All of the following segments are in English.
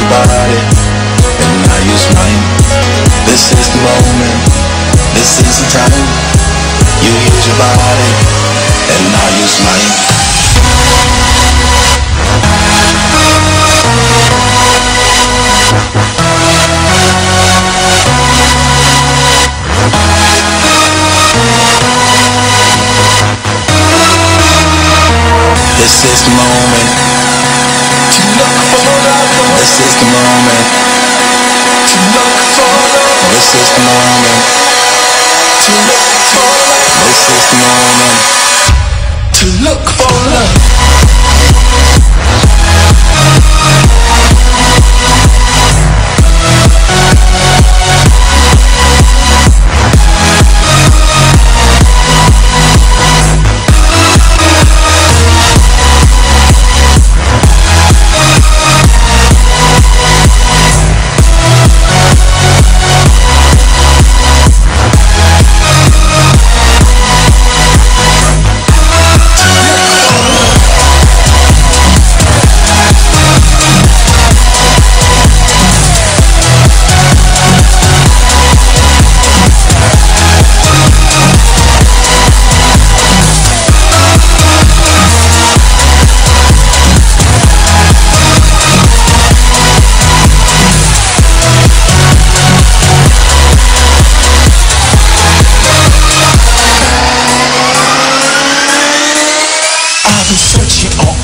your body, and I use mine. This is the moment, this is the time. You use your body, and I use mine. This is the moment. To look for the moment. To look for love. This is the moment. To look for love. This is the moment. To look for love.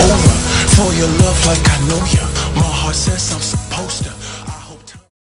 Over for your love like I know you. My heart says I'm so.